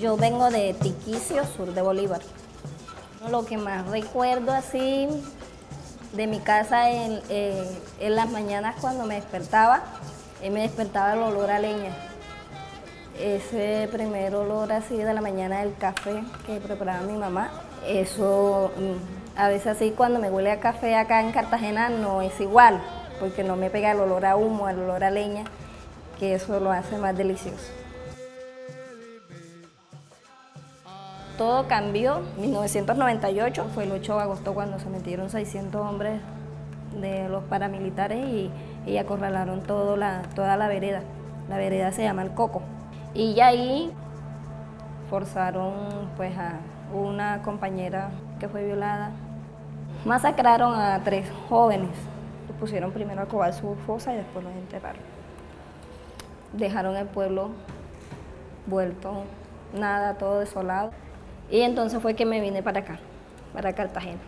Yo vengo de Tiquicio, sur de Bolívar. Lo que más recuerdo así de mi casa en, eh, en las mañanas cuando me despertaba, eh, me despertaba el olor a leña. Ese primer olor así de la mañana del café que preparaba mi mamá, eso mm, a veces así cuando me huele a café acá en Cartagena no es igual, porque no me pega el olor a humo, el olor a leña, que eso lo hace más delicioso. Todo cambió, 1998 fue el 8 de agosto cuando se metieron 600 hombres de los paramilitares y, y acorralaron todo la, toda la vereda. La vereda se llama El Coco. Y ahí forzaron pues a una compañera que fue violada. Masacraron a tres jóvenes. Los pusieron primero a cobar su fosa y después los enterraron. Dejaron el pueblo vuelto, nada, todo desolado. Y entonces fue que me vine para acá, para Cartagena.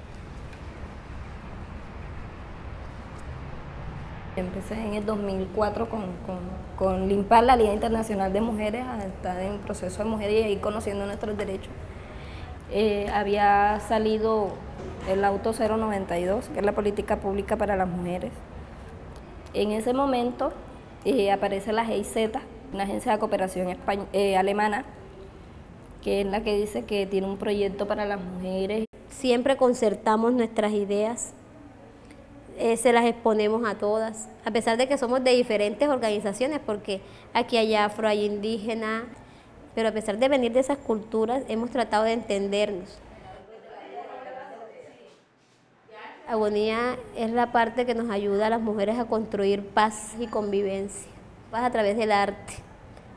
Empecé en el 2004 con, con, con limpar la Liga Internacional de Mujeres, a estar en proceso de mujeres y ir conociendo nuestros derechos. Eh, había salido el Auto 092, que es la política pública para las mujeres. En ese momento eh, aparece la GIZ, una agencia de cooperación eh, alemana, que es la que dice que tiene un proyecto para las mujeres. Siempre concertamos nuestras ideas, eh, se las exponemos a todas, a pesar de que somos de diferentes organizaciones, porque aquí hay afro, hay indígena, pero a pesar de venir de esas culturas, hemos tratado de entendernos. Agonía es la parte que nos ayuda a las mujeres a construir paz y convivencia, paz a través del arte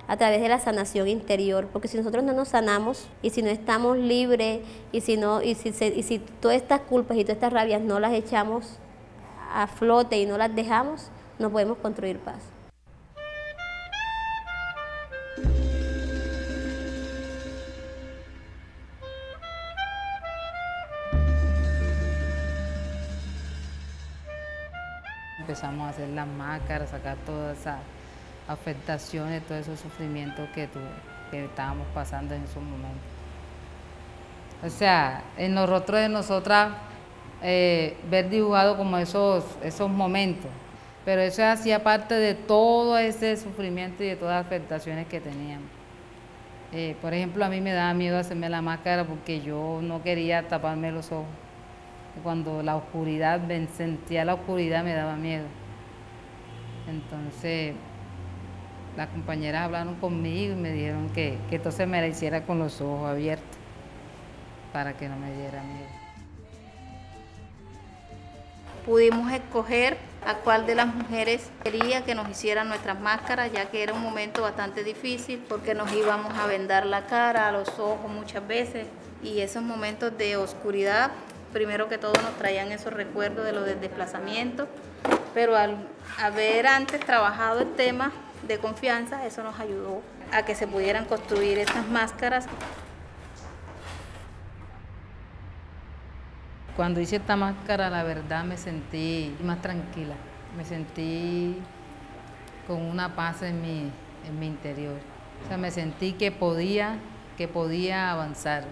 a través de la sanación interior, porque si nosotros no nos sanamos y si no estamos libres y si no y si, y si todas estas culpas y todas estas rabias no las echamos a flote y no las dejamos, no podemos construir paz. Empezamos a hacer las máscaras, sacar toda esa afectaciones, todos esos sufrimientos que, que estábamos pasando en esos momentos. O sea, en los rostros de nosotras eh, ver dibujado como esos, esos momentos, pero eso hacía parte de todo ese sufrimiento y de todas las afectaciones que teníamos. Eh, por ejemplo, a mí me daba miedo hacerme la máscara porque yo no quería taparme los ojos. Cuando la oscuridad, sentía la oscuridad, me daba miedo. Entonces, las compañeras hablaron conmigo y me dijeron que, que entonces me la hiciera con los ojos abiertos para que no me diera miedo. Pudimos escoger a cuál de las mujeres quería que nos hicieran nuestras máscaras, ya que era un momento bastante difícil porque nos íbamos a vendar la cara, los ojos muchas veces y esos momentos de oscuridad, primero que todo nos traían esos recuerdos de los desplazamientos, pero al haber antes trabajado el tema de confianza, eso nos ayudó a que se pudieran construir estas máscaras. Cuando hice esta máscara, la verdad me sentí más tranquila, me sentí con una paz en mi, en mi interior. O sea, me sentí que podía, que podía avanzar,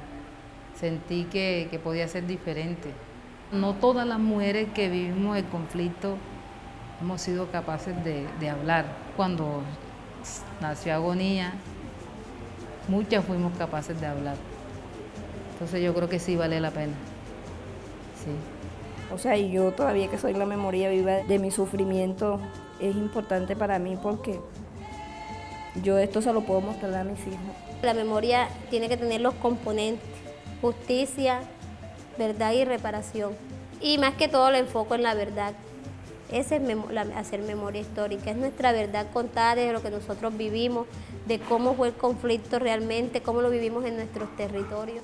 sentí que, que podía ser diferente. No todas las mujeres que vivimos el conflicto hemos sido capaces de, de hablar. Cuando nació Agonía, muchas fuimos capaces de hablar. Entonces yo creo que sí vale la pena. Sí. O sea, y yo todavía que soy la memoria viva de mi sufrimiento, es importante para mí porque yo esto se lo puedo mostrar a mis hijos. La memoria tiene que tener los componentes, justicia, verdad y reparación. Y más que todo el enfoco en la verdad. Es hacer memoria histórica, es nuestra verdad contada de lo que nosotros vivimos, de cómo fue el conflicto realmente, cómo lo vivimos en nuestros territorios.